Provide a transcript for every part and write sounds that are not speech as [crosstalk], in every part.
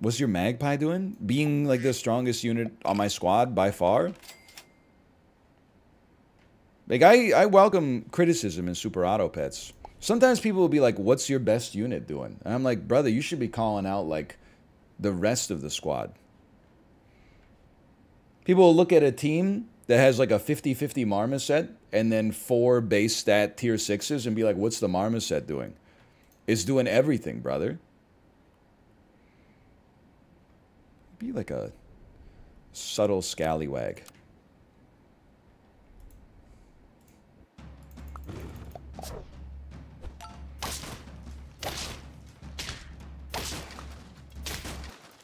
What's your Magpie doing? Being like the strongest unit on my squad by far? Like, I, I welcome criticism in Super Auto Pets. Sometimes people will be like, what's your best unit doing? And I'm like, brother, you should be calling out, like, the rest of the squad. People will look at a team that has, like, a 50-50 Marmoset and then four base stat tier 6s and be like, what's the Marmoset doing? It's doing everything, brother. Be like a subtle scallywag.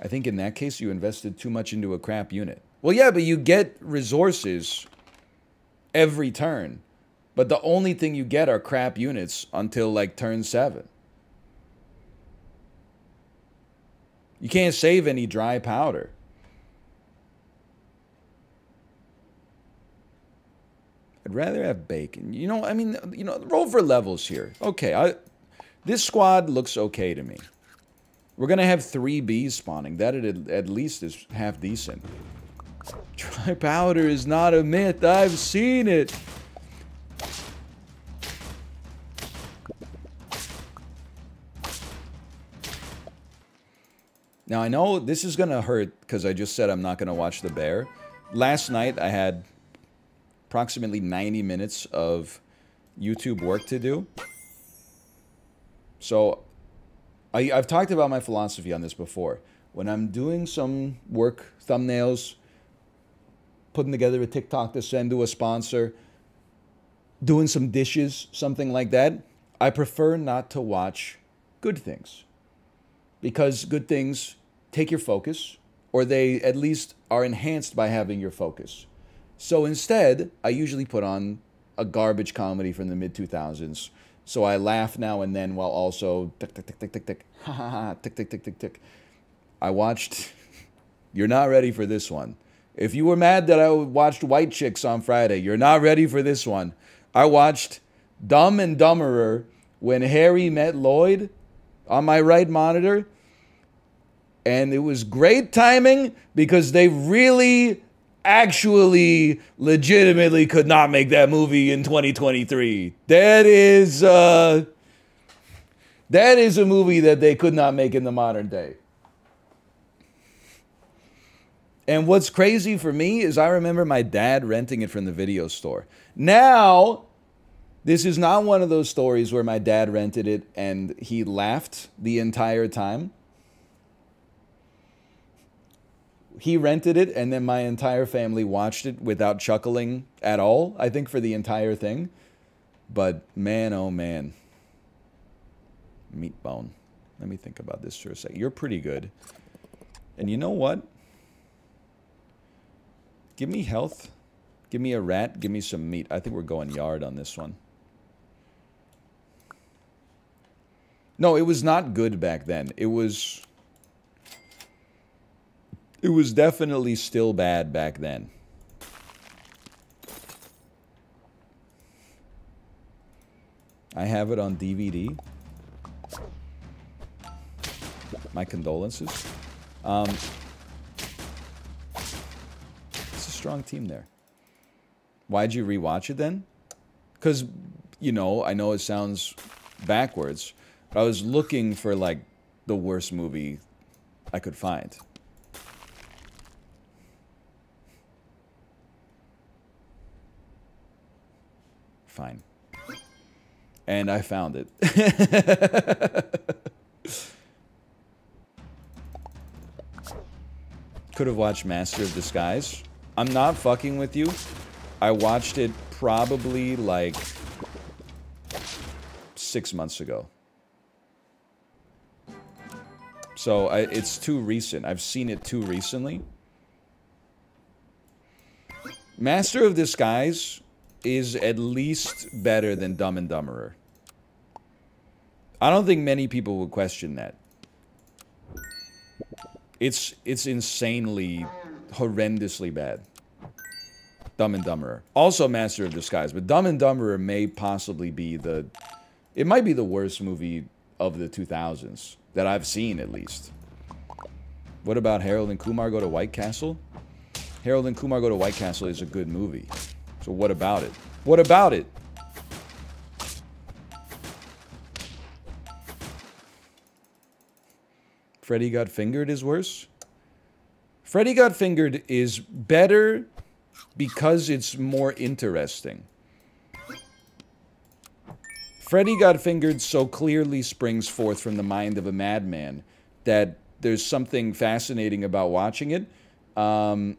I think in that case you invested too much into a crap unit. Well, yeah, but you get resources every turn. But the only thing you get are crap units until like turn 7. You can't save any dry powder. I'd rather have bacon. You know, I mean, you know, for levels here. Okay, I this squad looks okay to me. We're going to have three bees spawning. That at, at least is half decent. Dry powder is not a myth. I've seen it. Now, I know this is going to hurt because I just said I'm not going to watch The Bear. Last night, I had approximately 90 minutes of YouTube work to do. So I, I've talked about my philosophy on this before. When I'm doing some work, thumbnails, putting together a TikTok to send to a sponsor, doing some dishes, something like that, I prefer not to watch good things. Because good things take your focus, or they at least are enhanced by having your focus. So instead, I usually put on a garbage comedy from the mid 2000s so I laugh now and then while also tick tick tick tick tick tick [laughs] ha ha ha tick tick tick tick tick. I watched. [laughs] You're not ready for this one. If you were mad that I watched White Chicks on Friday, you're not ready for this one. I watched Dumb and Dumberer when Harry met Lloyd on my right monitor. And it was great timing because they really actually legitimately could not make that movie in 2023. That is uh that is a movie that they could not make in the modern day. And what's crazy for me is I remember my dad renting it from the video store. Now, this is not one of those stories where my dad rented it and he laughed the entire time. He rented it and then my entire family watched it without chuckling at all i think for the entire thing. But man oh man. Meat bone let me think about this for a sec. You're pretty good. And you know what? Give me health. Give me a rat. Give me some meat. I think we're going yard on this one. No it was not good back then. It was it was definitely still bad back then. I have it on DVD. My condolences. Um, it's a strong team there. Why'd you rewatch it then? Because, you know, I know it sounds backwards, but I was looking for, like, the worst movie I could find. Fine. And I found it. [laughs] Could have watched Master of Disguise. I'm not fucking with you. I watched it probably like six months ago. So I, it's too recent. I've seen it too recently. Master of Disguise is at least better than Dumb and Dumberer. I don't think many people would question that. It's it's insanely, horrendously bad. Dumb and Dumberer. Also Master of Disguise, but Dumb and Dumberer may possibly be the... It might be the worst movie of the 2000s that I've seen, at least. What about Harold and Kumar Go to White Castle? Harold and Kumar Go to White Castle is a good movie. So what about it? What about it? Freddy Got Fingered is worse? Freddy Got Fingered is better because it's more interesting. Freddy Got Fingered so clearly springs forth from the mind of a madman that there's something fascinating about watching it. Um,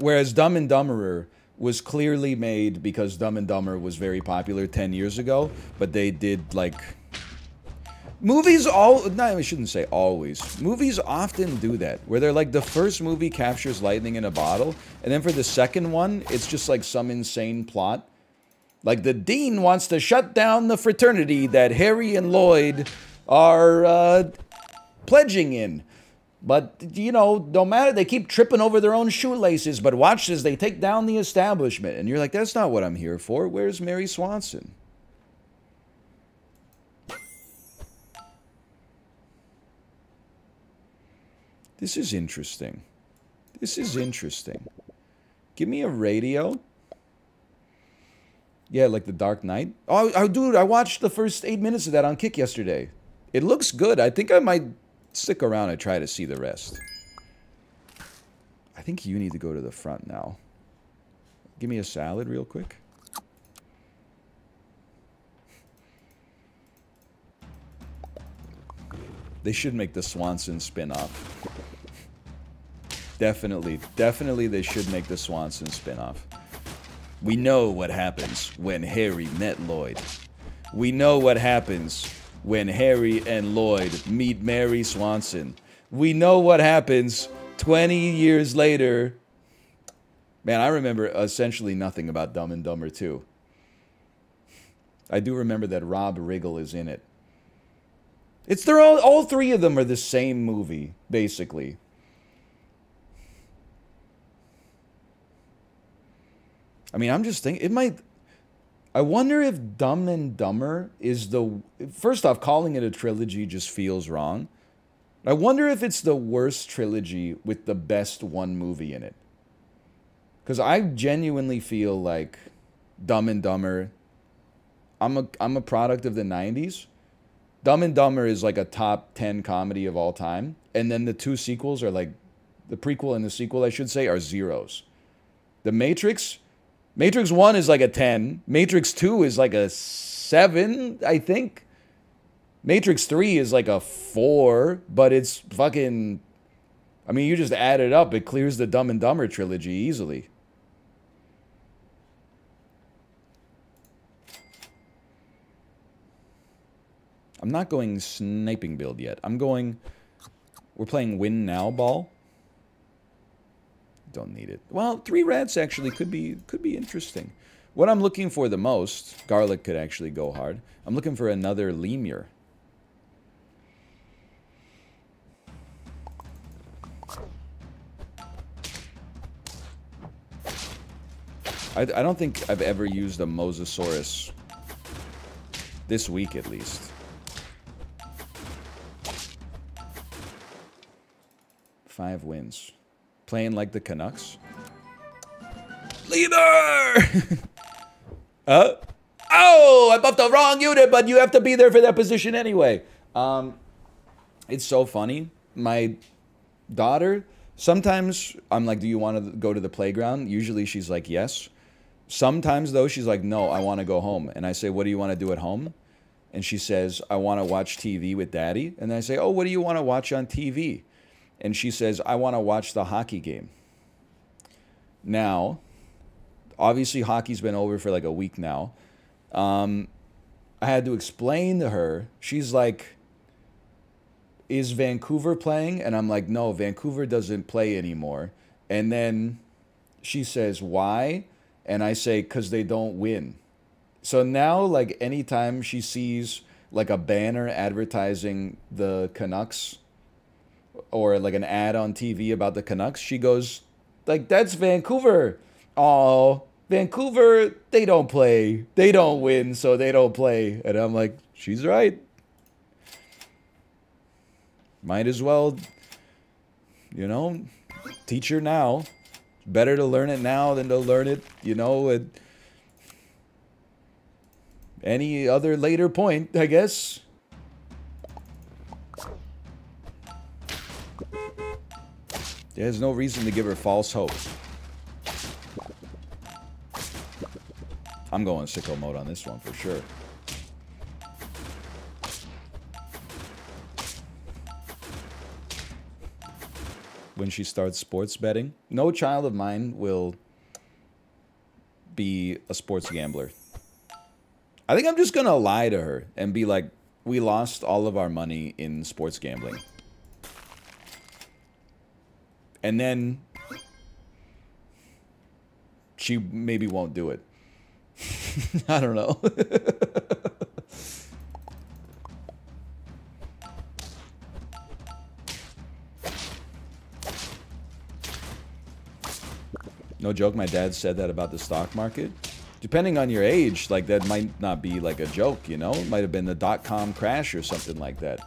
whereas Dumb and Dumberer was clearly made because Dumb and Dumber was very popular 10 years ago, but they did like Movies all no, I shouldn't say always. Movies often do that, where they're like the first movie captures lightning in a bottle, and then for the second one, it's just like some insane plot. Like the dean wants to shut down the fraternity that Harry and Lloyd are uh, pledging in. But, you know, no matter, they keep tripping over their own shoelaces, but watch as they take down the establishment. And you're like, that's not what I'm here for. Where's Mary Swanson? This is interesting. This is interesting. Give me a radio. Yeah, like The Dark Knight. Oh, oh, dude, I watched the first eight minutes of that on Kick yesterday. It looks good. I think I might stick around and try to see the rest. I think you need to go to the front now. Give me a salad real quick. They should make the Swanson spin-off. Definitely, definitely they should make the Swanson spinoff. We know what happens when Harry met Lloyd. We know what happens when Harry and Lloyd meet Mary Swanson. We know what happens 20 years later. Man, I remember essentially nothing about Dumb and Dumber 2. I do remember that Rob Riggle is in it. It's they're all all three of them are the same movie, basically. I mean, I'm just thinking it might. I wonder if Dumb and Dumber is the first off calling it a trilogy just feels wrong. I wonder if it's the worst trilogy with the best one movie in it. Cuz I genuinely feel like Dumb and Dumber I'm a I'm a product of the 90s. Dumb and Dumber is like a top 10 comedy of all time and then the two sequels are like the prequel and the sequel I should say are zeros. The Matrix Matrix 1 is like a 10. Matrix 2 is like a 7, I think. Matrix 3 is like a 4, but it's fucking. I mean, you just add it up, it clears the Dumb and Dumber trilogy easily. I'm not going sniping build yet. I'm going. We're playing win now ball. Don't need it. Well, three rats actually could be could be interesting. What I'm looking for the most, garlic could actually go hard. I'm looking for another lemur. I, I don't think I've ever used a Mosasaurus this week at least. Five wins. Playing like the Canucks. Lemur! [laughs] uh, oh, I buffed the wrong unit, but you have to be there for that position anyway. Um, it's so funny. My daughter, sometimes I'm like, do you want to go to the playground? Usually she's like, yes. Sometimes, though, she's like, no, I want to go home. And I say, what do you want to do at home? And she says, I want to watch TV with daddy. And I say, oh, what do you want to watch on TV? And she says, I want to watch the hockey game. Now, obviously, hockey's been over for like a week now. Um, I had to explain to her, she's like, Is Vancouver playing? And I'm like, No, Vancouver doesn't play anymore. And then she says, Why? And I say, Because they don't win. So now, like, anytime she sees like a banner advertising the Canucks or like an ad on TV about the Canucks, she goes, like, that's Vancouver. Oh, Vancouver, they don't play. They don't win, so they don't play. And I'm like, she's right. Might as well, you know, teach her now. Better to learn it now than to learn it, you know, at any other later point, I guess. There's no reason to give her false hope. I'm going sicko mode on this one for sure. When she starts sports betting, no child of mine will be a sports gambler. I think I'm just going to lie to her and be like, we lost all of our money in sports gambling. And then she maybe won't do it. [laughs] I don't know. [laughs] no joke, my dad said that about the stock market. Depending on your age, like that might not be like a joke, you know? It might have been the dot-com crash or something like that.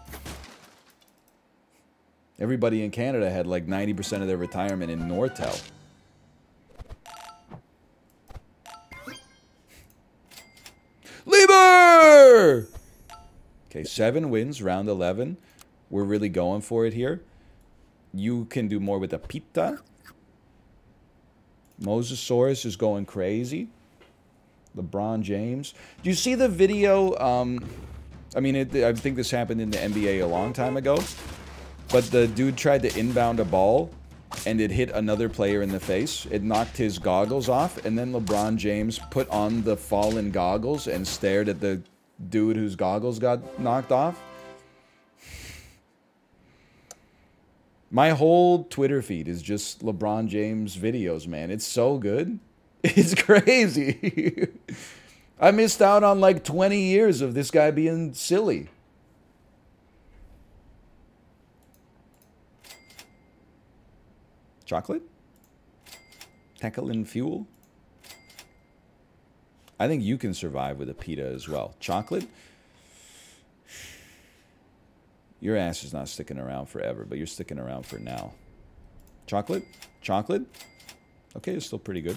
Everybody in Canada had like 90% of their retirement in Nortel. Lieber! Okay, seven wins, round 11. We're really going for it here. You can do more with the pita. Mosasaurus is going crazy. LeBron James. Do you see the video? Um, I mean, it, I think this happened in the NBA a long time ago. But the dude tried to inbound a ball and it hit another player in the face. It knocked his goggles off, and then LeBron James put on the fallen goggles and stared at the dude whose goggles got knocked off. My whole Twitter feed is just LeBron James videos, man. It's so good. [laughs] It's crazy. [laughs] I missed out on like 20 years of this guy being silly. Chocolate? Tekkelin fuel? I think you can survive with a pita as well. Chocolate? Your ass is not sticking around forever, but you're sticking around for now. Chocolate? Chocolate? Okay, it's still pretty good.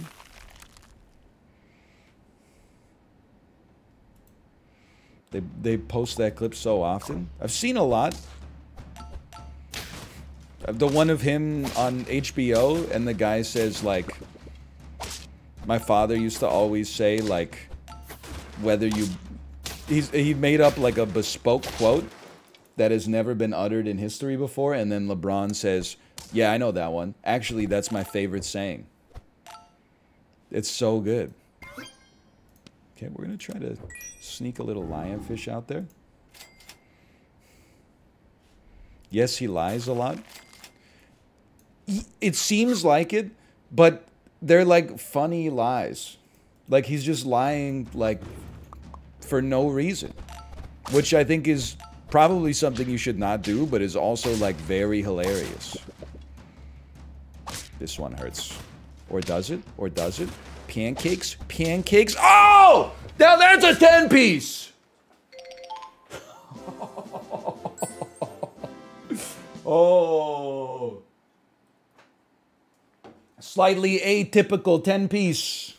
They, they post that clip so often. I've seen a lot. The one of him on HBO, and the guy says, like, my father used to always say, like, whether you... He's, he made up, like, a bespoke quote that has never been uttered in history before, and then LeBron says, yeah, I know that one. Actually, that's my favorite saying. It's so good. Okay, we're going to try to sneak a little lionfish out there. Yes, he lies a lot it seems like it, but they're like funny lies. Like he's just lying like for no reason, which I think is probably something you should not do, but is also like very hilarious. This one hurts. Or does it? Or does it? Pancakes? Pancakes? Oh! Now that's a 10 piece! [laughs] oh. Slightly atypical 10 piece.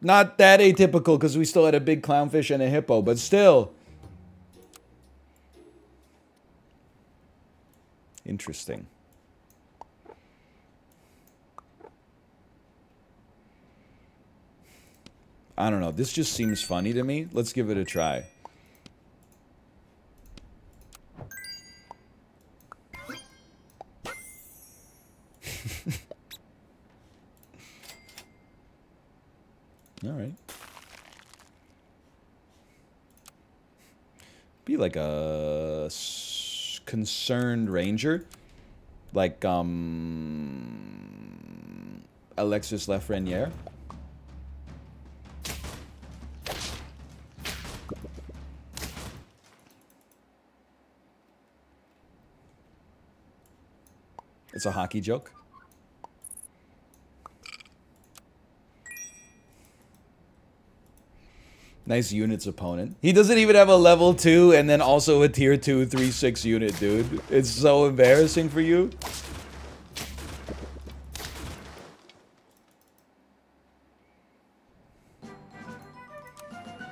Not that atypical because we still had a big clownfish and a hippo, but still. Interesting. I don't know. This just seems funny to me. Let's give it a try. [laughs] All right. Be like a concerned ranger, like um Alexis Lafreniere. It's a hockey joke. Nice units opponent. He doesn't even have a level 2 and then also a tier 2 3-6 unit, dude. It's so embarrassing for you.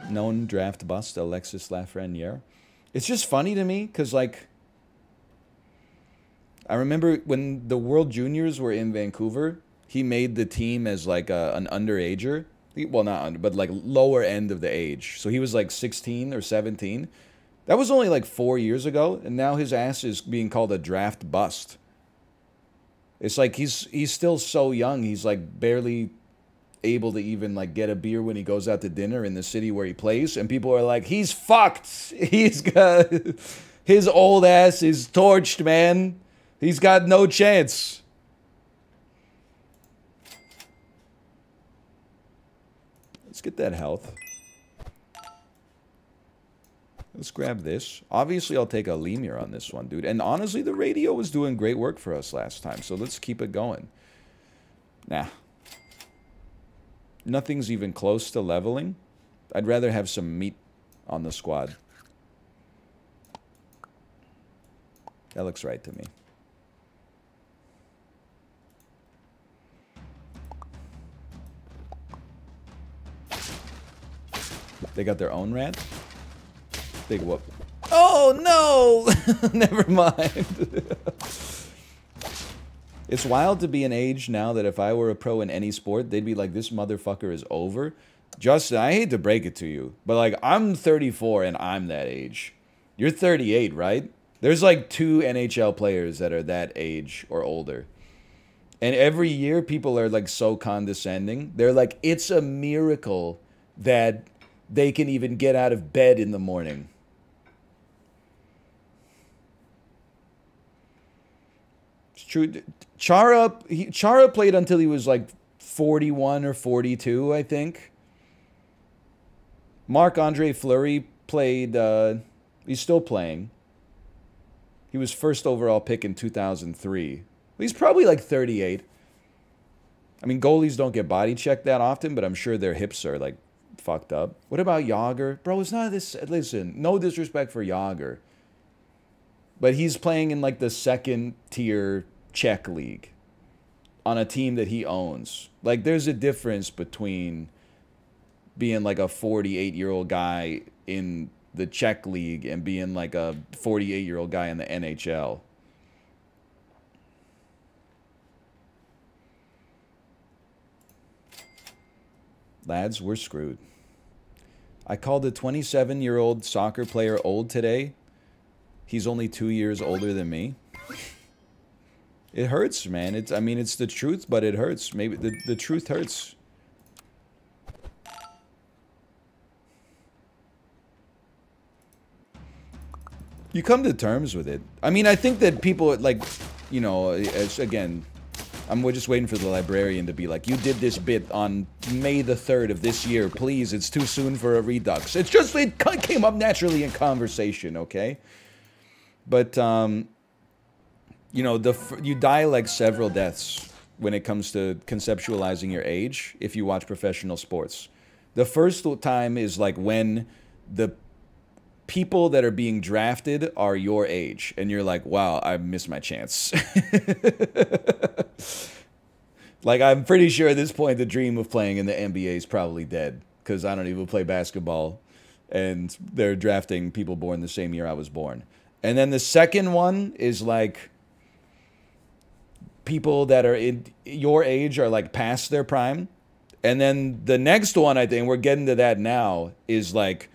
Known draft bust, Alexis Lafreniere. It's just funny to me, because, like... I remember when the World Juniors were in Vancouver, he made the team as, like, a, an underager well, not under, but like lower end of the age. So he was like 16 or 17. That was only like four years ago, and now his ass is being called a draft bust. It's like he's he's still so young. He's like barely able to even like get a beer when he goes out to dinner in the city where he plays, and people are like, he's fucked. [laughs] He's got [laughs] his old ass is torched, man. He's got no chance. Get that health. Let's grab this. Obviously, I'll take a Lemur on this one, dude. And honestly, the radio was doing great work for us last time, so let's keep it going. Nah. Nothing's even close to leveling. I'd rather have some meat on the squad. That looks right to me. They got their own rant? Big whoop. Oh, no! [laughs] Never mind. it's wild to be an age now that if I were a pro in any sport, they'd be like, this motherfucker is over. Justin, I hate to break it to you, but like, I'm 34 and I'm that age. You're 38, right? There's like two NHL players that are that age or older. And every year, people are like so condescending. They're like, it's a miracle that they can even get out of bed in the morning. It's true. Chara, he, Chara played until he was like 41 or 42, I think. Marc Andre Fleury played, uh, he's still playing. He was first overall pick in 2003. He's probably like 38. I mean, goalies don't get body checked that often, but I'm sure their hips are like fucked up. What about Jagr? Bro, it's not this. Listen, no disrespect for Jagr. But he's playing in like the second tier Czech league on a team that he owns. Like, there's a difference between being like a 48 year old guy in the Czech league and being like a 48 year old guy in the NHL. Lads, we're screwed. I called a 27 year old soccer player old today. He's only two years older than me. It hurts, man. It's I mean it's the truth, but it hurts. Maybe the, the truth hurts. You come to terms with it. I mean, I think that people like, you know, again, I'm we're just waiting for the librarian to be like, you did this bit on May the 3rd of this year. Please, it's too soon for a redux. It's just, it came up naturally in conversation, okay? But, um, you know, the you die like several deaths when it comes to conceptualizing your age if you watch professional sports. The first time is like when the people that are being drafted are your age and you're like wow i missed my chance. [laughs] Like i'm pretty sure at this point the dream of playing in the nba is probably dead because i don't even play basketball and they're drafting people born the same year i was born. And then the second one is like people that are in your age are like past their prime. And then the next one i think we're getting to that now is like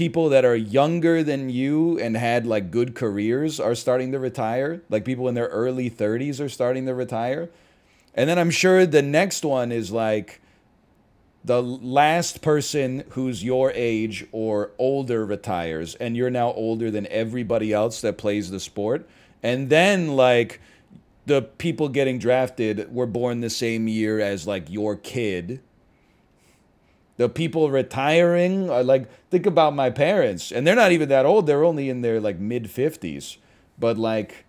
people that are younger than you and had like good careers are starting to retire. Like people in their early 30s are starting to retire. And then I'm sure the next one is like the last person who's your age or older retires and you're now older than everybody else that plays the sport. And then like the people getting drafted were born the same year as like your kid the people retiring are like think about my parents and they're not even that old they're only in their like mid 50s but like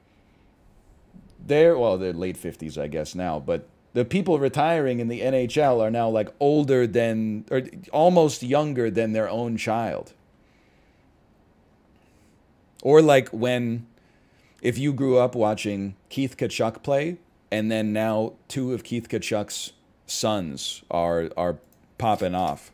they're well they're late 50s i guess now but The people retiring in the NHL are now like older than, or almost younger than their own child. Or like when, if you grew up watching Keith Tkachuk play, and then now two of Keith Tkachuk's sons are are popping off.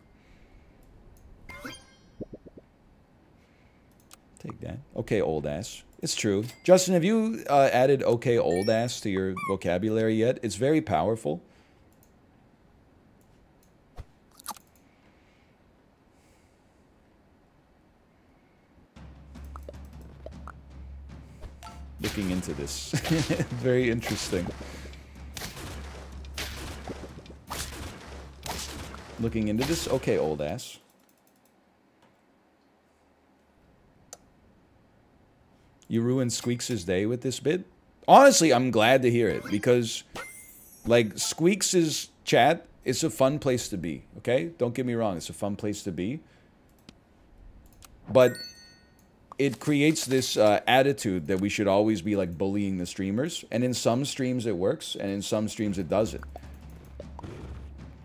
Take that. Okay, old ass. It's true. Justin, have you uh, added okay old ass to your vocabulary yet? It's very powerful. Looking into this. [laughs] very interesting. Looking into this? Okay, old ass. You ruined Squeex' day with this bit? Honestly, I'm glad to hear it because, like, Squeex' chat is a fun place to be, okay? Don't get me wrong, it's a fun place to be. But it creates this uh, attitude that we should always be, like, bullying the streamers. And in some streams it works, and in some streams it doesn't.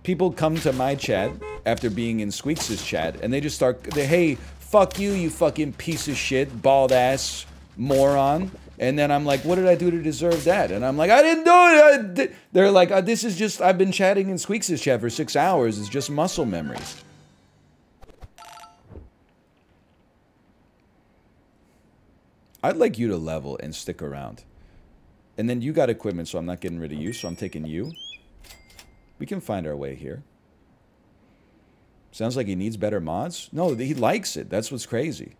People come to my chat after being in Squeex' chat, and they just start, they, hey, fuck you, you fucking piece of shit, bald ass, moron. And then I'm like, what did I do to deserve that? And I'm like, I didn't do it. They're like, oh, this is just, I've been chatting in Squeaks' chat for six hours. It's just muscle memory. I'd like you to level and stick around. And then you got equipment, so I'm not getting rid of you, so I'm taking you. We can find our way here. Sounds like he needs better mods? No, he likes it. That's what's crazy.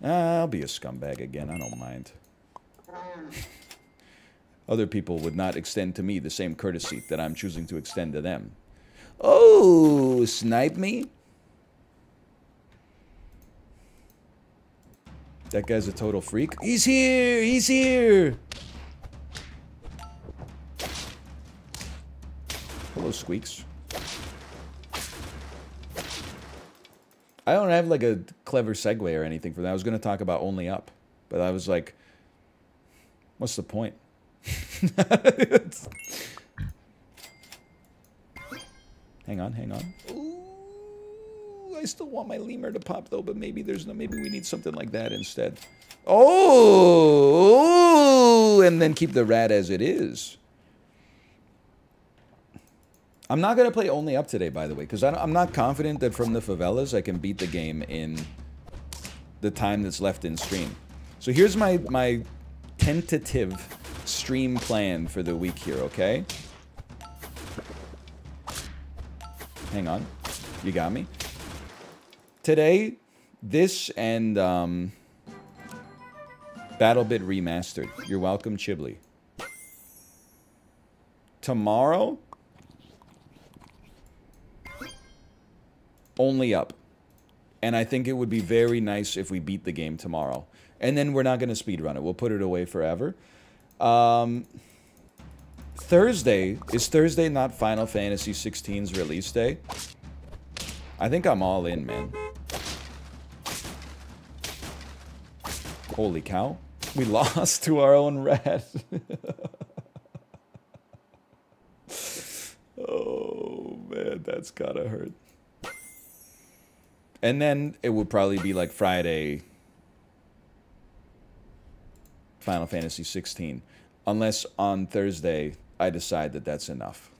Ah, I'll be a scumbag again. I don't mind. [laughs] Other people would not extend to me the same courtesy that I'm choosing to extend to them. Oh, snipe me? That guy's a total freak. He's here! He's here! Hello, Squeex. I don't have like a clever segue or anything for that. I was going to talk about Only Up, but I was like, what's the point? [laughs] hang on, hang on. Ooh, I still want my lemur to pop though, but maybe there's no. Maybe we need something like that instead. Oh, and then keep the rat as it is. I'm not going to play only up today, by the way, because I'm not confident that from the favelas I can beat the game in the time that's left in stream. So here's my, my tentative stream plan for the week here, okay? Hang on. You got me? Today, this and um, BattleBit Remastered. You're welcome, Chibli. Tomorrow, only up. And I think it would be very nice if we beat the game tomorrow. And then we're not going to speedrun it. We'll put it away forever. Um, Thursday, is Thursday not Final Fantasy 16's release day? I think I'm all in, man. Holy cow. We [laughs] lost to our own rat. [laughs] oh, man, that's gotta hurt. And then it would probably be like Friday, Final Fantasy 16. Unless on Thursday I decide that that's enough.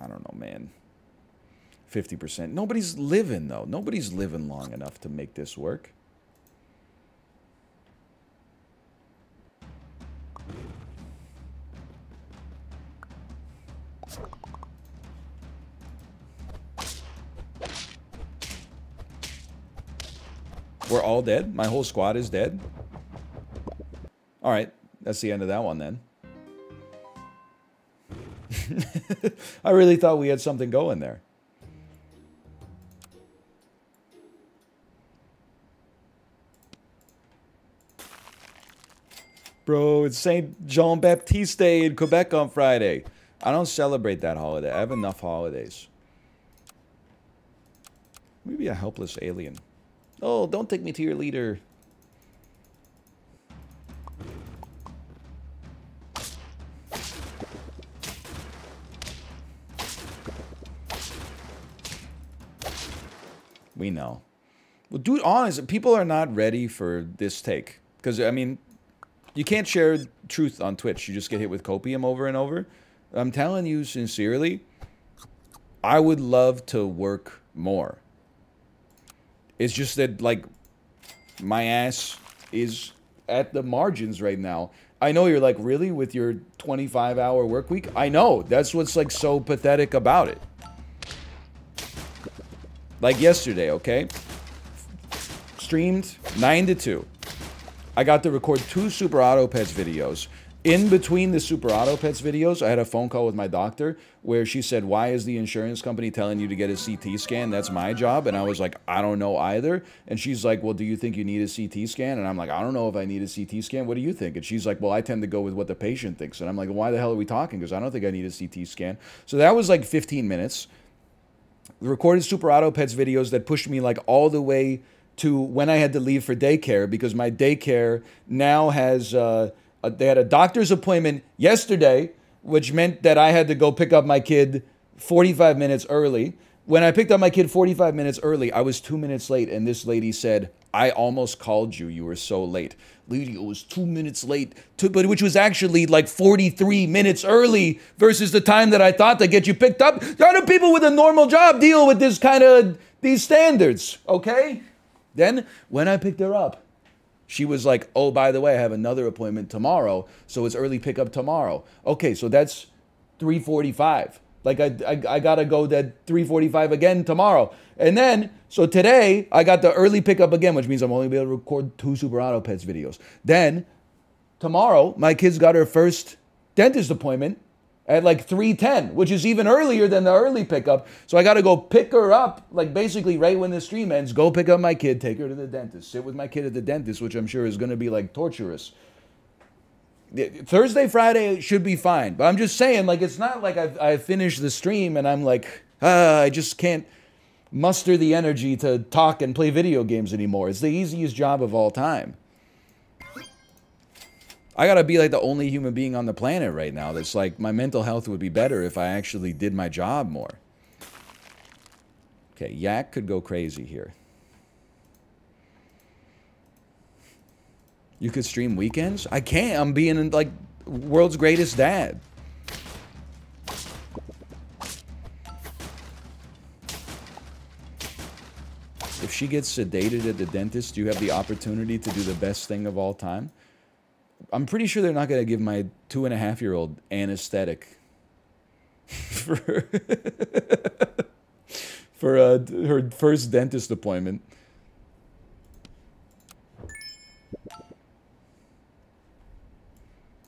I don't know, man. 50%. Nobody's living, though. Nobody's living long enough to make this work. We're all dead? My whole squad is dead? Alright, that's the end of that one then. [laughs] I really thought we had something going there. Bro, it's St. Jean Baptiste Day in Quebec on Friday. I don't celebrate that holiday. I have enough holidays. Maybe a helpless alien. Oh, don't take me to your leader. We know. Well, dude, honest, people are not ready for this take. Because, I mean, you can't share truth on Twitch. You just get hit with copium over and over. I'm telling you sincerely, I would love to work more. It's just that, like, my ass is at the margins right now. I know you're like, really? With your 25 hour work week? I know. That's what's, like, so pathetic about it. Like yesterday, okay? Streamed 9 to 2. I got to record two Super Auto Pets videos. In between the Super Auto Pets videos, I had a phone call with my doctor where she said, Why is the insurance company telling you to get a CT scan? That's my job. And I was like, I don't know either. And she's like, Well, do you think you need a CT scan? And I'm like, I don't know if I need a CT scan. What do you think? And she's like, Well, I tend to go with what the patient thinks. And I'm like, Why the hell are we talking? Because I don't think I need a CT scan. So that was like 15 minutes The recorded Super Auto Pets videos that pushed me like all the way to when I had to leave for daycare because my daycare now has uh, they had a doctor's appointment yesterday, which meant that I had to go pick up my kid 45 minutes early. When I picked up my kid 45 minutes early, I was two minutes late, and this lady said, I almost called you. You were so late. Lady it was two minutes late, but which was actually like 43 minutes early versus the time that I thought to get you picked up. How do people with a normal job deal with this kind of these standards? Okay. Then when I picked her up, she was like, "Oh, by the way, I have another appointment tomorrow, so it's early pickup tomorrow." Okay, so that's 3:45. Like I, I, I gotta go at 3:45 again tomorrow, and then so today I got the early pickup again, which means I'm only be able to record two Super Auto Pets videos. Then tomorrow my kid's got her first dentist appointment at like 3:10, which is even earlier than the early pickup. So I got to go pick her up like basically right when the stream ends, go pick up my kid, take her to the dentist, sit with my kid at the dentist, which I'm sure is going to be like torturous. Thursday, Friday should be fine. But I'm just saying, like, it's not like I've, I've finished the stream and I'm like, ah, I just can't muster the energy to talk and play video games anymore. It's the easiest job of all time. I gotta be like the only human being on the planet right now that's like, my mental health would be better if I actually did my job more. Okay, Yak could go crazy here. You could stream weekends? I can't. I'm being like world's greatest dad. If she gets sedated at the dentist, you have the opportunity to do the best thing of all time? I'm pretty sure they're not going to give my two and a half year old anesthetic [laughs] for, for uh, her first dentist appointment.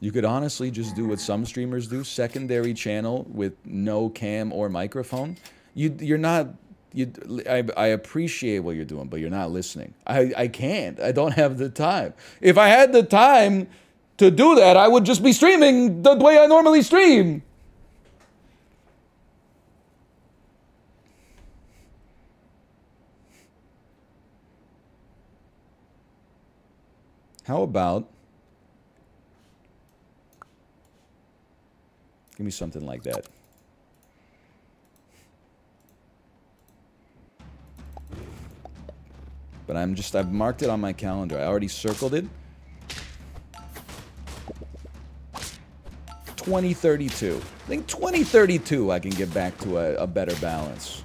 You could honestly just do what some streamers do, secondary channel with no cam or microphone. You you're not you I, I appreciate what you're doing, but you're not listening. I, I can't. I don't have the time. If I had the time to do that, I would just be streaming the way I normally stream. How about Give me something like that. But I'm just, I've marked it on my calendar. I already circled it. 2032. I think 2032 I can get back to a, a better balance.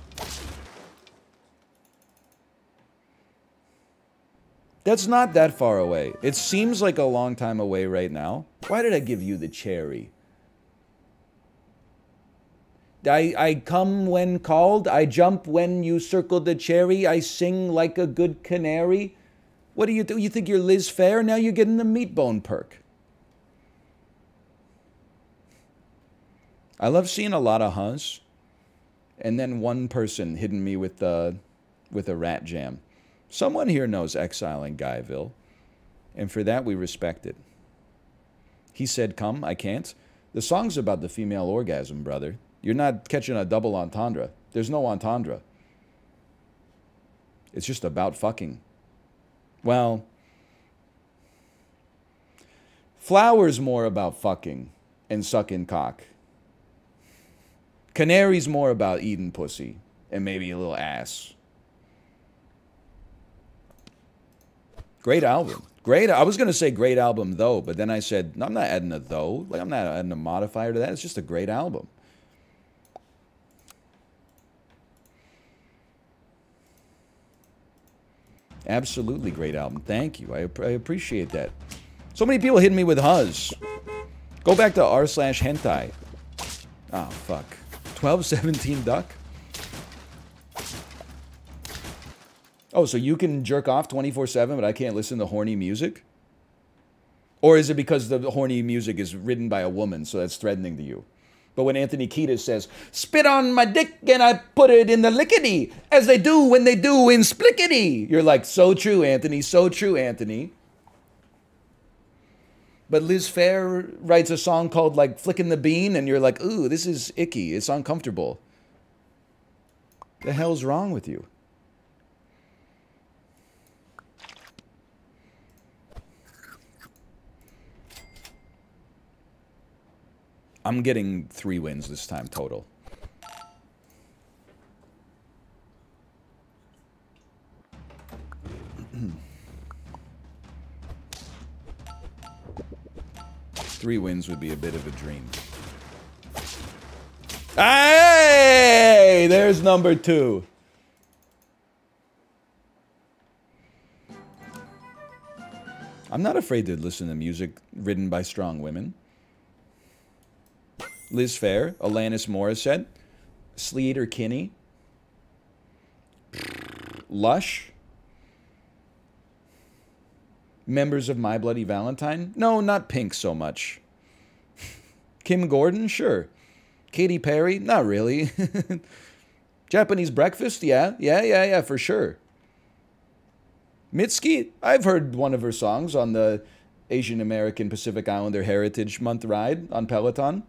That's not that far away. It seems like a long time away right now. Why did I give you the cherry? I, I come when called, I jump when you circle the cherry, I sing like a good canary. What do you do? You think you're Liz Phair? Now you're getting the meat bone perk. I love seeing a lot of hus, and then one person hitting me with the with a rat jam. Someone here knows Exile in Guyville, and for that we respect it. He said, Come, I can't. The song's about the female orgasm, brother. You're not catching a double entendre. There's no entendre. It's just about fucking. Well, Flower's more about fucking and sucking cock. Canary's more about eating pussy and maybe a little ass. Great album. Great. I was gonna say great album though, but then I said I'm not adding a though. Like I'm not adding a modifier to that. It's just a great album. Absolutely great album. Thank you. I, I appreciate that. So many people hitting me with huzz. Go back to r slash hentai. Oh, fuck. 1217 duck? Oh, so you can jerk off 24-7, but I can't listen to horny music? Or is it because the horny music is written by a woman, so that's threatening to you? But when Anthony Kiedis says, spit on my dick and I put it in the lickety, as they do when they do in splickety, you're like, so true, Anthony, so true, Anthony. But Liz Phair writes a song called like Flicking the Bean, and you're like, ooh, this is icky. It's uncomfortable. The hell's wrong with you? I'm getting three wins this time total. Three wins would be a bit of a dream. Hey! There's number two. I'm not afraid to listen to music written by strong women. Liz Phair, Alanis Morissette, Sleater Kinney, Lush, members of My Bloody Valentine. No, not Pink so much. [laughs] Kim Gordon, sure. Katy Perry, not really. [laughs] Japanese Breakfast, yeah, yeah, yeah, yeah, for sure. Mitski, I've heard one of her songs on the Asian American Pacific Islander Heritage Month ride on Peloton.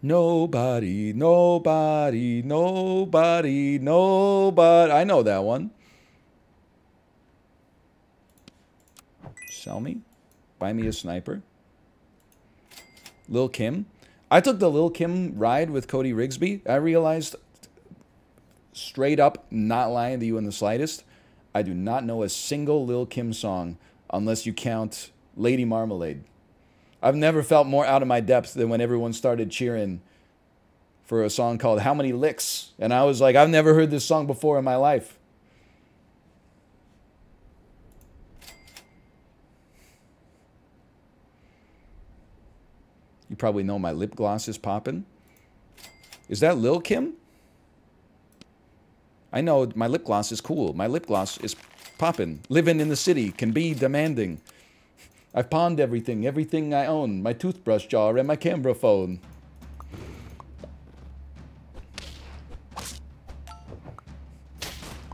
Nobody, nobody, nobody, nobody. I know that one. Sell me. Buy me a sniper. Lil Kim. I took the Lil Kim ride with Cody Rigsby. I realized, straight up, not lying to you in the slightest, I do not know a single Lil Kim song unless you count Lady Marmalade. I've never felt more out of my depth than when everyone started cheering for a song called How Many Licks. And I was like, I've never heard this song before in my life. You probably know my lip gloss is popping. Is that Lil Kim? I know my lip gloss is cool. My lip gloss is popping. Living in the city can be demanding. I've pawned everything, everything I own, my toothbrush jar and my camera phone.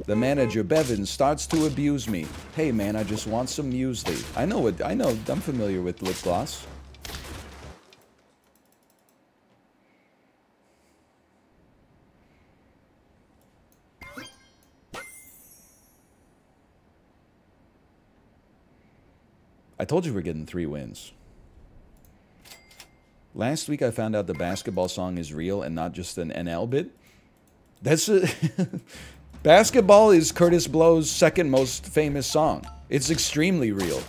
The manager, Bevan, starts to abuse me. Hey man, I just want some muesli. I know it, I know, I'm familiar with lip gloss. I told you we're getting three wins. Last week I found out the basketball song is real and not just an NL bit. That's a [laughs] basketball is Kurtis Blow's second most famous song. It's extremely real.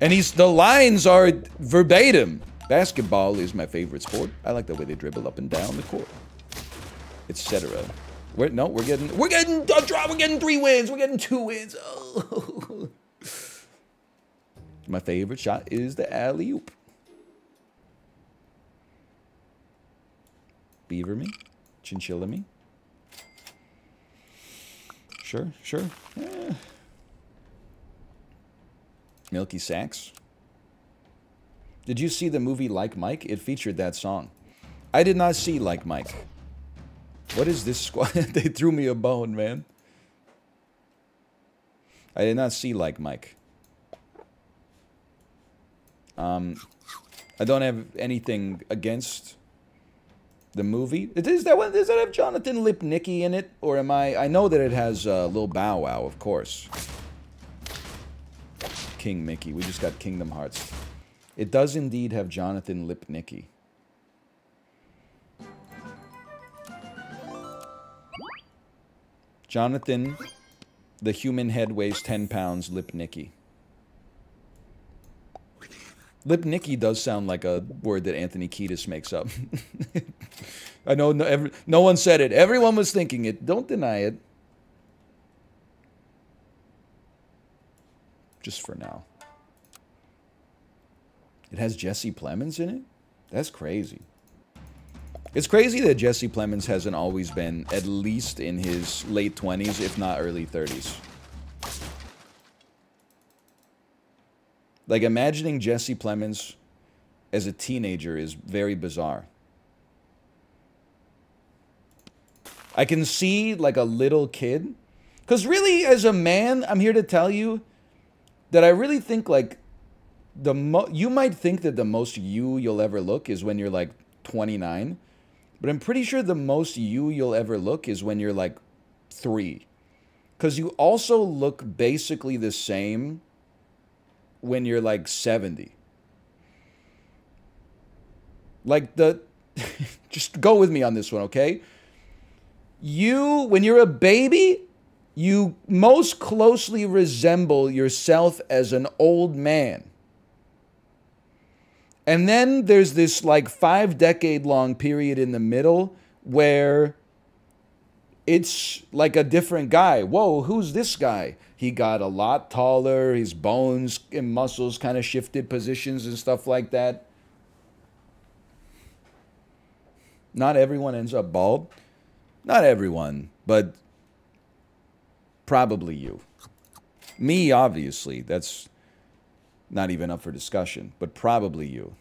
And he's the lines are verbatim. Basketball is my favorite sport. I like the way they dribble up and down the court. Etc. We're no, we're getting we're getting a draw, we're getting three wins, we're getting two wins. [laughs] Oh. My favorite shot is the alley oop. Beaver me? Chinchilla me? Sure, sure. Yeah. Milky Sacks. Did you see the movie Like Mike? It featured that song. I did not see Like Mike. What is this squad? [laughs] they threw me a bone, man. I did not see Like Mike. Um, I don't have anything against the movie. Is that one? Does that have Jonathan Lipnicki in it, or am I? I know that it has uh, Lil Bow Wow, of course. King Mickey. We just got Kingdom Hearts. It does indeed have Jonathan Lipnicki. Jonathan The human head weighs 10 pounds, Lip Nicky. Lip Nicky does sound like a word that Anthony Kiedis makes up. [laughs] I know no, every, no one said it. Everyone was thinking it. Don't deny it. Just for now. It has Jesse Plemons in it? That's crazy. It's crazy that Jesse Plemons hasn't always been at least in his late 20s, if not early 30s. Like, imagining Jesse Plemons as a teenager is very bizarre. I can see, like, a little kid. Because really, as a man, I'm here to tell you that I really think, like, the mo- you might think that the most you you'll ever look is when you're, like, 29 but I'm pretty sure the most you you'll ever look is when you're like three. Because you also look basically the same when you're like 70. Like the. [laughs] just go with me on this one, okay? You, when you're a baby, you most closely resemble yourself as an old man. And then there's this like five decade long period in the middle where it's like a different guy. Whoa, who's this guy? He got a lot taller, his bones and muscles kind of shifted positions and stuff like that. Not everyone ends up bald. Not everyone, but probably you. Me, obviously. That's not even up for discussion, but probably you.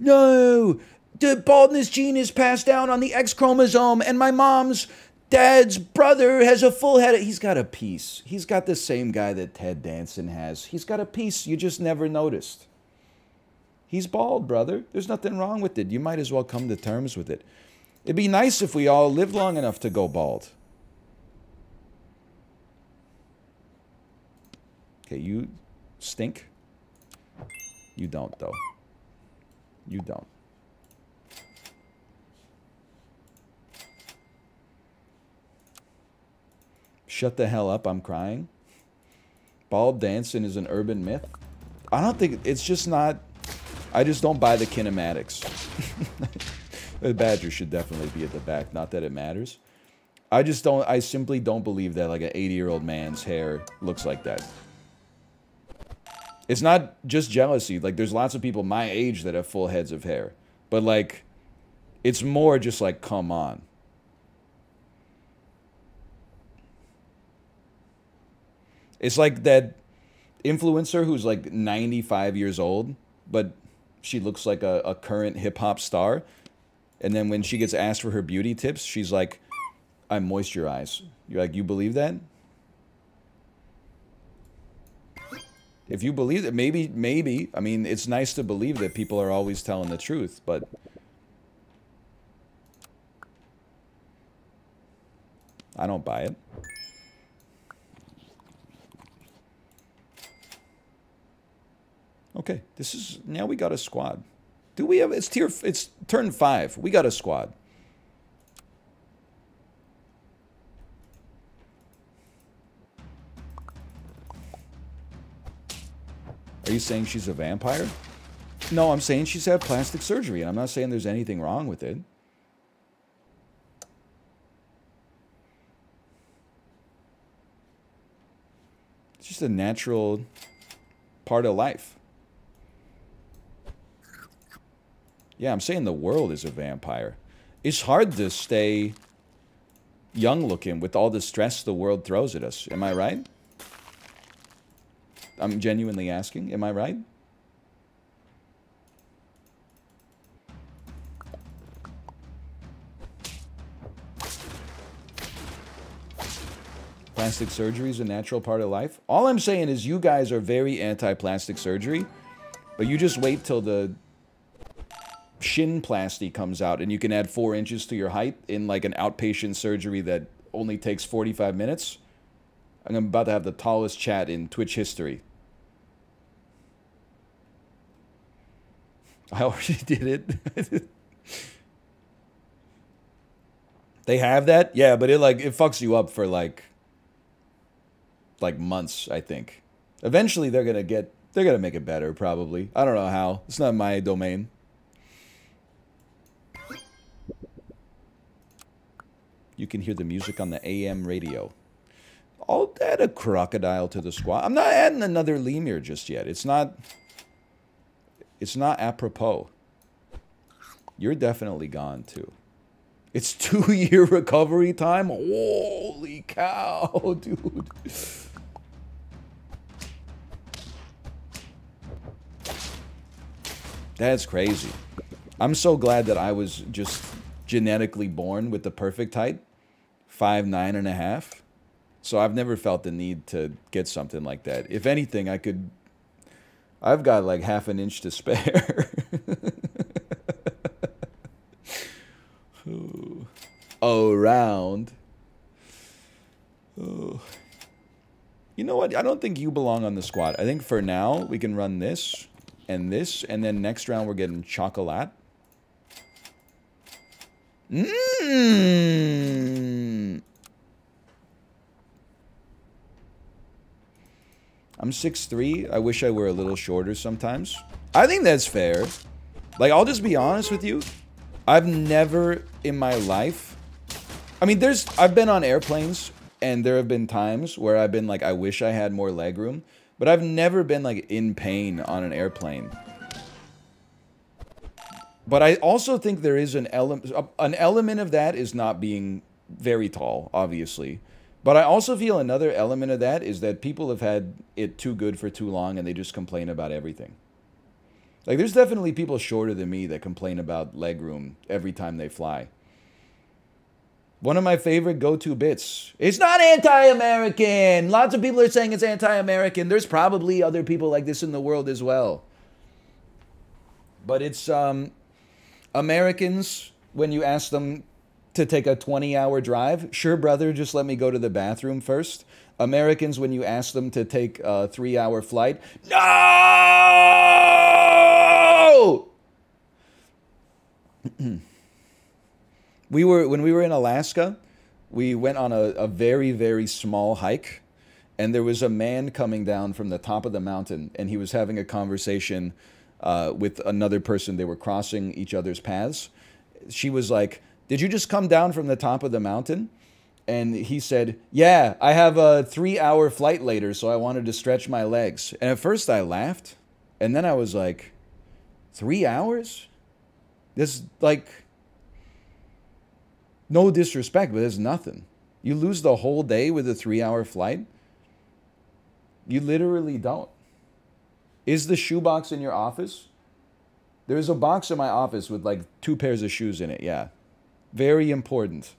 No! The baldness gene is passed down on the X chromosome, and my mom's dad's brother has a full head. He's got a piece. He's got the same guy that Ted Danson has. He's got a piece you just never noticed. He's bald, brother. There's nothing wrong with it. You might as well come to terms with it. It'd be nice if we all lived long enough to go bald. Okay, you stink. You don't, though. You don't. Shut the hell up, I'm crying. Bald dancing is an urban myth. I don't think it's just not. I just don't buy the kinematics. [laughs] the badger should definitely be at the back. Not that it matters. I just don't. I simply don't believe that like an 80 year old man's hair looks like that. It's not just jealousy. Like there's lots of people my age that have full heads of hair. But like it's more just like come on. It's like that influencer who's like 95 years old, but she looks like a, a current hip hop star. And then when she gets asked for her beauty tips, she's like, I moisturize. You're like, you believe that? if you believe that, maybe, maybe, I mean, it's nice to believe that people are always telling the truth, but I don't buy it. Okay, this is, now we got a squad. Do we have, it's tier, it's turn five. We got a squad. Are you saying she's a vampire? No, I'm saying she's had plastic surgery, and I'm not saying there's anything wrong with it. It's just a natural part of life. Yeah, I'm saying the world is a vampire. It's hard to stay young looking with all the stress the world throws at us. Am I right? I'm genuinely asking. Am I right? Plastic surgery is a natural part of life. All I'm saying is you guys are very anti-plastic surgery, but you just wait till the shin plasty comes out and you can add four inches to your height in like an outpatient surgery that only takes 45 minutes. I'm about to have the tallest chat in Twitch history. [laughs] I already [laughs] did it. [laughs] they have that? Yeah, but it like it fucks you up for like like months, I think. Eventually they're gonna get they're gonna make it better, probably. I don't know how. It's not my domain. You can hear the music on the AM radio. I'll add a crocodile to the squad. I'm not adding another lemur just yet. It's not it's not apropos. You're definitely gone too. It's [laughs] two year recovery time? Holy cow, [laughs] dude. That's crazy. I'm so glad that I was just genetically born with the perfect height. Five, nine and a half. So I've never felt the need to get something like that. If anything, I could I've got like half an inch to spare. [laughs] Around. Oh. You know what? I don't think you belong on the squad. I think for now, we can run this and this, and then next round we're getting chocolate. Mmm. I'm 6'3". I wish I were a little shorter sometimes. I think that's fair. Like, I'll just be honest with you. I've never in my life... I mean, there's... I've been on airplanes, and there have been times where I've been like, I wish I had more leg room. But I've never been, like, in pain on an airplane. But I also think there is an element... An element of that is not being very tall, obviously. But I also feel another element of that is that people have had it too good for too long and they just complain about everything. Like, there's definitely people shorter than me that complain about leg room every time they fly. One of my favorite go to bits. It's not anti American. Lots of people are saying it's anti American. There's probably other people like this in the world as well. But it's um, Americans, when you ask them to take a 20 hour drive. Sure, brother, just let me go to the bathroom first. Americans, when you ask them to take a three hour flight, no! [clears throat] we were, when we were in Alaska, we went on a, a very, very small hike. And there was a man coming down from the top of the mountain, and he was having a conversation uh, with another person. They were crossing each other's paths. She was like, did you just come down from the top of the mountain? And he said, Yeah, I have a three hour flight later, so I wanted to stretch my legs. And at first I laughed. And then I was like, Three hours? This, like, no disrespect, but it's nothing. You lose the whole day with a three hour flight? You literally don't. Is the shoebox in your office? There's a box in my office with like two pairs of shoes in it, yeah. Very important.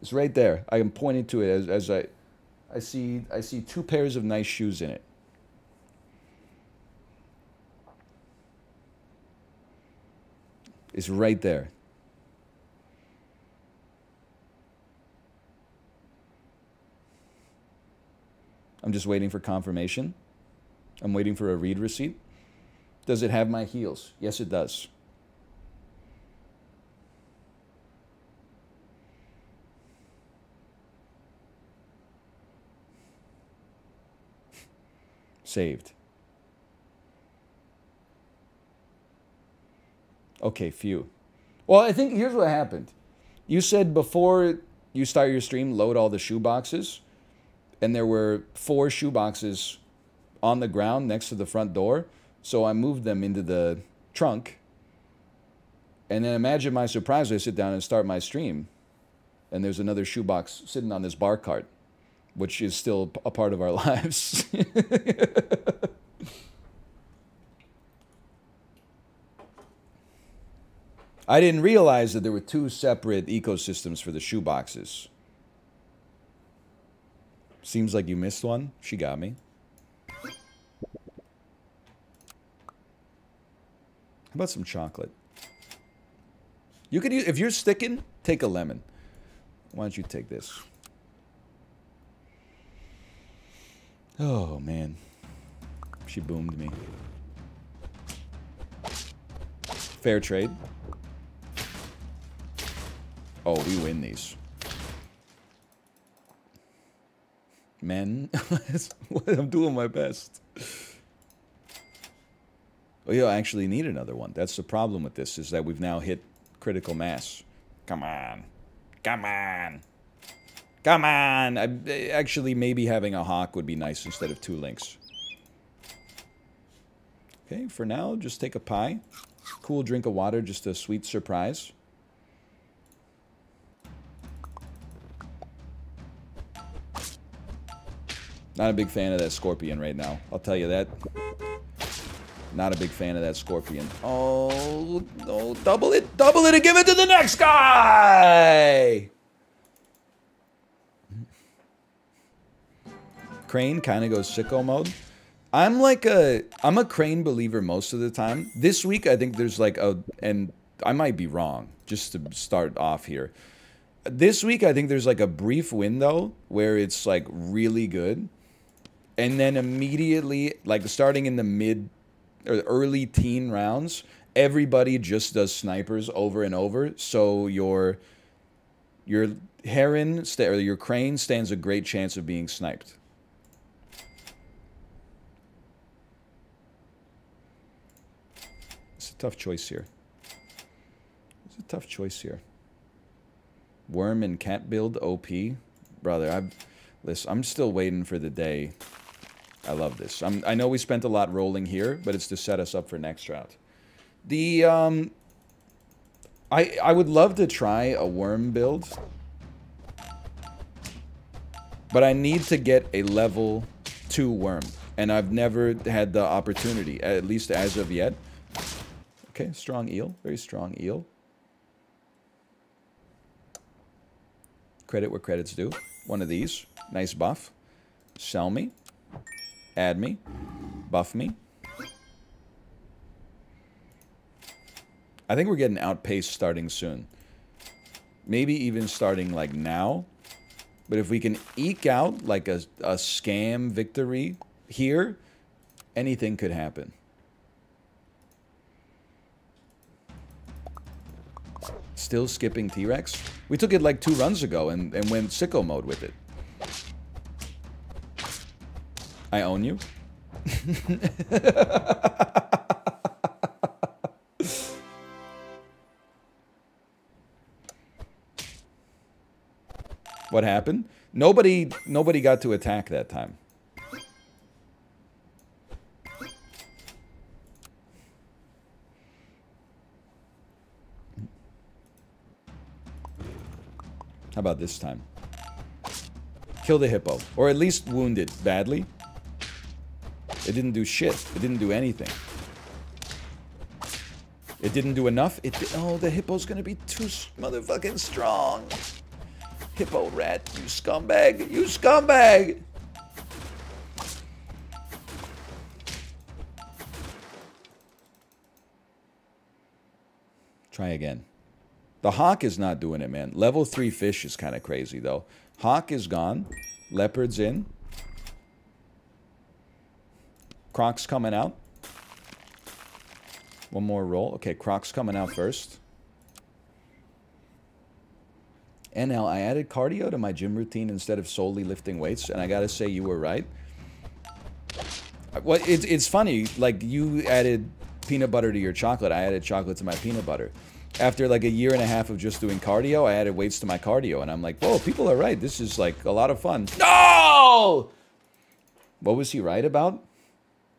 It's right there. I am pointing to it as, as I, I see, I see two pairs of nice shoes in it. It's right there. I'm just waiting for confirmation. I'm waiting for a read receipt. Does it have my heels? Yes, it does. saved. Okay, phew. Well, I think here's what happened. You said before you start your stream, load all the shoe boxes, and there were four shoe boxes on the ground next to the front door. So I moved them into the trunk. And then imagine my surprise, I sit down and start my stream, and there's another shoebox sitting on this bar cart which is still a part of our [laughs] lives. [laughs] I didn't realize that there were two separate ecosystems for the shoeboxes. Seems like you missed one. She got me. About some chocolate? You could use, if you're sticking, take a lemon. Why don't you take this? Oh, man. She boomed me. Fair trade. Oh, we win these. men. [laughs] I'm doing my best. Oh, you actually need another one. That's the problem with this, is that we've now hit critical mass. Come on. Come on. Come on. I, actually, maybe having a hawk would be nice instead of two lynx. Okay, for now, just take a pie. Cool drink of water, just a sweet surprise. Not a big fan of that scorpion right now. I'll tell you that. Not a big fan of that scorpion. Oh, no. Double it. Double it and give it to the next guy. Crane kind of goes sicko mode. I'm like a I'm a crane believer most of the time. This week I think there's like a and I might be wrong just to start off here. This week I think there's like a brief window where it's like really good. And then immediately like starting in the mid or early teen rounds, everybody just does snipers over and over. So your your heron or your crane stands a great chance of being sniped. It's a tough choice here. It's a tough choice here. Worm and cat build OP. Brother, I'm listen, I'm still waiting for the day. I love this. I'm, I know we spent a lot rolling here, but it's to set us up for next round. The um I I would love to try a worm build. But I need to get a level 2 worm. And I've never had the opportunity, at least as of yet. Okay, strong eel. Very strong eel. Credit where credit's due. One of these. Nice buff. Sell me. Add me. Buff me. I think we're getting outpaced starting soon. Maybe even starting like now. But if we can eke out like a, a scam victory here, anything could happen. Still skipping T-Rex? We took it like two runs ago and, and went sicko mode with it. I own you. [laughs] what happened? Nobody nobody got to attack that time. How about this time? Kill the hippo. Or at least wound it badly. It didn't do shit. It didn't do anything. It didn't do enough. It oh, the hippo's gonna be too motherfucking strong. Hippo rat, you scumbag. You scumbag! Try again. The hawk is not doing it, man. Level 3 fish is kind of crazy, though. Hawk is gone. Leopard's in. Croc's coming out. One more roll. Okay, Croc's coming out first. NL, I added cardio to my gym routine instead of solely lifting weights, and I gotta say you were right. Well, it's, it's funny, like, you added peanut butter to your chocolate. I added chocolate to my peanut butter after like a year and a half of just doing cardio, I added weights to my cardio, and I'm like, whoa, people are right. This is like a lot of fun. No! What was he right about?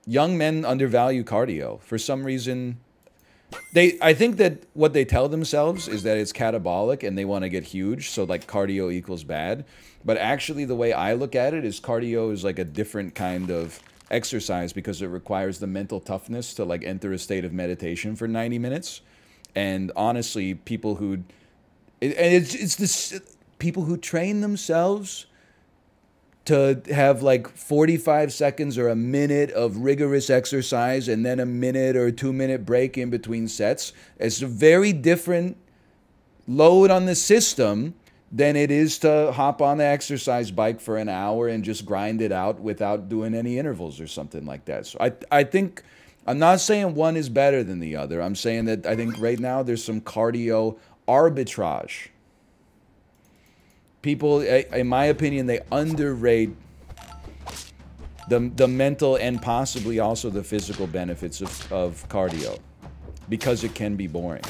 Young men undervalue cardio. For some reason, they I think that what they tell themselves is that it's catabolic and they want to get huge, so like cardio equals bad. But actually the way I look at it is cardio is like a different kind of exercise because it requires the mental toughness to like enter a state of meditation for 90 minutes and honestly, people who and it's it's this people who train themselves to have like 45 seconds or a minute of rigorous exercise and then a minute or two minute break in between sets. It's a very different load on the system than it is to hop on the exercise bike for an hour and just grind it out without doing any intervals or something like that. So I I think I'm not saying one is better than the other. I'm saying that I think right now there's some cardio arbitrage. People, in my opinion, they underrate the, the mental and possibly also the physical benefits of, of cardio because it can be boring.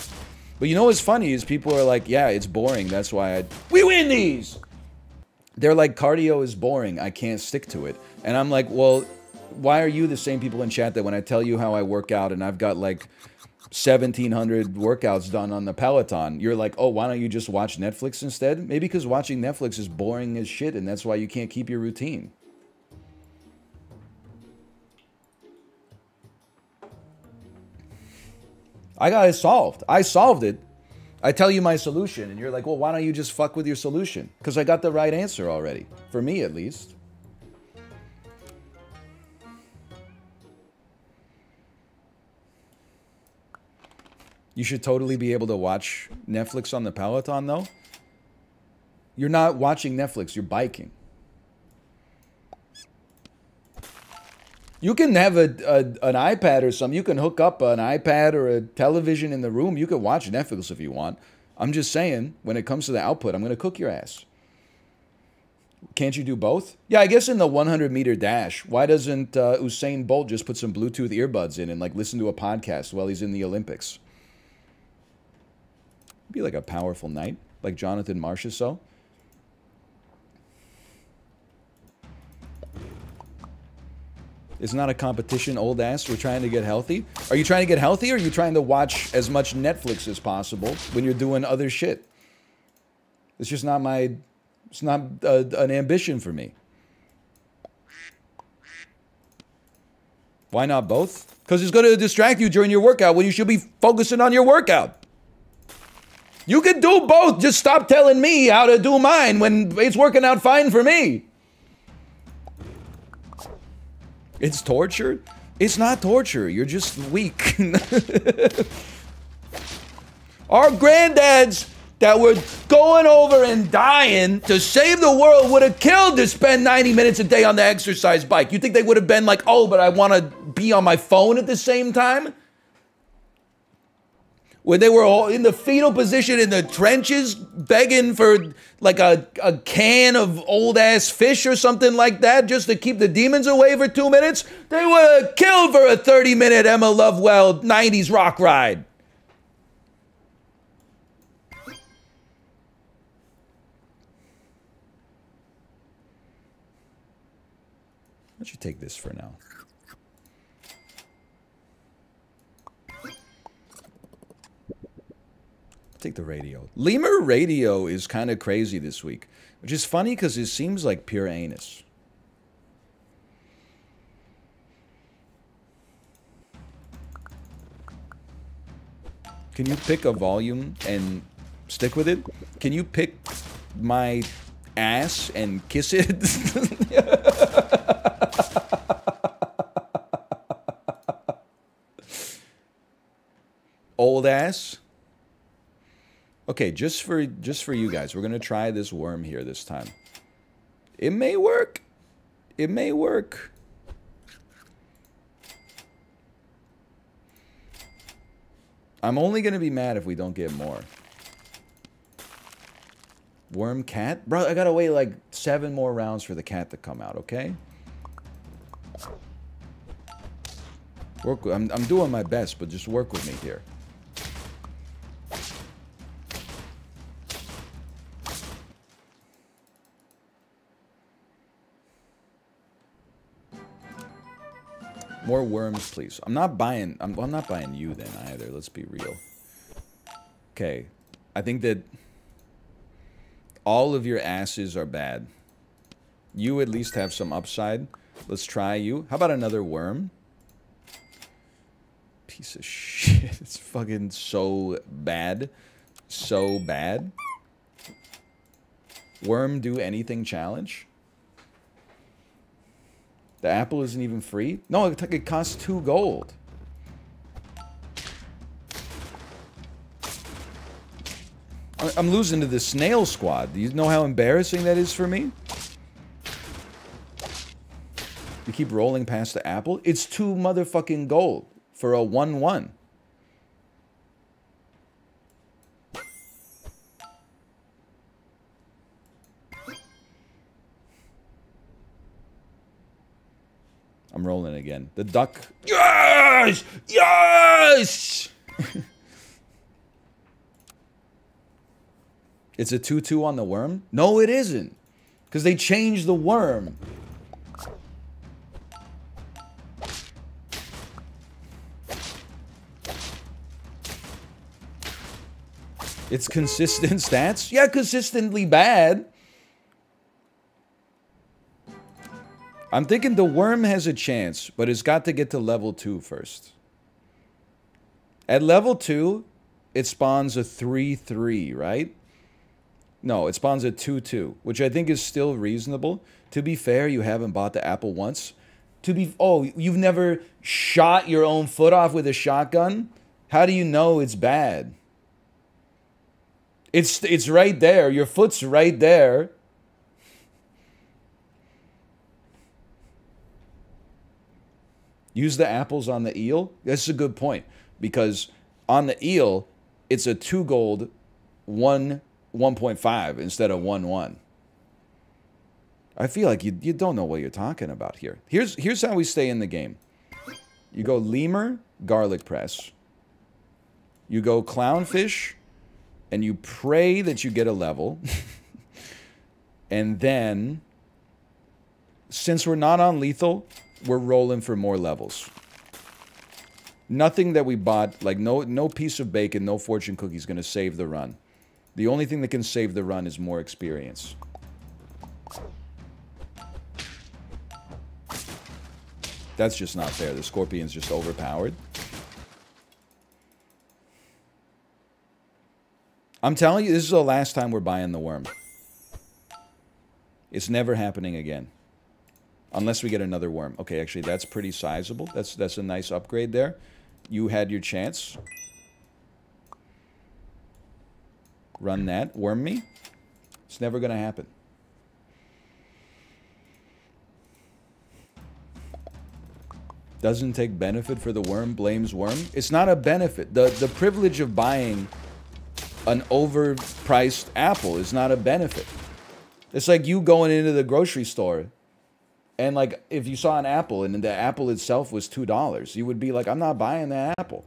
But you know what's funny is people are like, yeah, it's boring. That's why I we win these. They're like, cardio is boring. I can't stick to it. And I'm like, well, why are you the same people in chat that when I tell you how I work out and I've got like 1700 workouts done on the Peloton, you're like, oh, why don't you just watch Netflix instead? Maybe because watching Netflix is boring as shit and that's why you can't keep your routine. I got it solved. I solved it. I tell you my solution, and you're like, well, why don't you just fuck with your solution? Because I got the right answer already. For me, at least. You should totally be able to watch Netflix on the Peloton, though. You're not watching Netflix, you're biking. You can have a, a, an iPad or something. You can hook up an iPad or a television in the room. You can watch Netflix if you want. I'm just saying, when it comes to the output, I'm going to cook your ass. Can't you do both? Yeah, I guess in the 100 meter dash, why doesn't uh, Usain Bolt just put some Bluetooth earbuds in and like listen to a podcast while he's in the Olympics? Be like a powerful knight, like Jonathan Marsh is so. It's not a competition, old ass. We're trying to get healthy. Are you trying to get healthy or are you trying to watch as much Netflix as possible when you're doing other shit? It's just not my, it's not uh, an ambition for me. Why not both? Because it's going to distract you during your workout when you should be focusing on your workout. You can do both. Just stop telling me how to do mine when it's working out fine for me. It's torture? It's not torture. You're just weak. [laughs] Our granddads that were going over and dying to save the world would have killed to spend 90 minutes a day on the exercise bike. You think they would have been like, oh, but I want to be on my phone at the same time? When they were all in the fetal position in the trenches begging for like a, a can of old ass fish or something like that just to keep the demons away for two minutes, they have killed for a 30 minute Emma Lovewell 90s rock ride. Why don't you take this for now? Take the radio. Lemur radio is kind of crazy this week, which is funny because it seems like pure anus. Can you pick a volume and stick with it? Can you pick my ass and kiss it? [laughs] Old ass? Okay, just for just for you guys, we're gonna try this worm here this time. It may work. It may work. I'm only gonna be mad if we don't get more. Worm cat? Bro, I gotta wait like seven more rounds for the cat to come out, okay? Work, I'm, I'm doing my best, but just work with me here. More worms, please. I'm not buying... I'm, well, I'm not buying you then either. Let's be real. Okay. I think that all of your asses are bad. You at least have some upside. Let's try you. How about another worm? Piece of [laughs] shit. It's fucking so bad. So bad. Worm do anything challenge? The apple isn't even free? No, it, it costs two gold. I'm losing to the snail squad. Do you know how embarrassing that is for me? You keep rolling past the apple? It's two motherfucking gold for a 1-1. I'm rolling again. The duck. Yes! Yes! [laughs] it's a 2 2 on the worm? No, it isn't. Because they changed the worm. It's consistent [laughs] stats? Yeah, consistently bad. I'm thinking the worm has a chance, but it's got to get to level 2 first. At level 2, it spawns a 3-3, right? No, it spawns a 2-2, which I think is still reasonable. To be fair, you haven't bought the apple once. To be oh, you've never shot your own foot off with a shotgun? How do you know it's bad? It's it's right there. Your foot's right there. Use the apples on the eel. That's a good point because on the eel, it's a two gold, one 1.5 instead of 1 1. I feel like you, you don't know what you're talking about here. Here's, here's how we stay in the game. You go lemur, garlic press. You go clownfish, and you pray that you get a level. [laughs] and then, since we're not on lethal, we're rolling for more levels. Nothing that we bought, like no no piece of bacon, no fortune cookie is going to save the run. The only thing that can save the run is more experience. That's just not fair. The scorpion's just overpowered. I'm telling you, this is the last time we're buying the worm. It's never happening again. Unless we get another worm. Okay, actually, that's pretty sizable. That's, that's a nice upgrade there. You had your chance. Run that. Worm me. It's never going to happen. Doesn't take benefit for the worm, blames worm. It's not a benefit. The, the privilege of buying an overpriced apple is not a benefit. It's like you going into the grocery store and like if you saw an apple and the apple itself was $2, you would be like, I'm not buying that apple.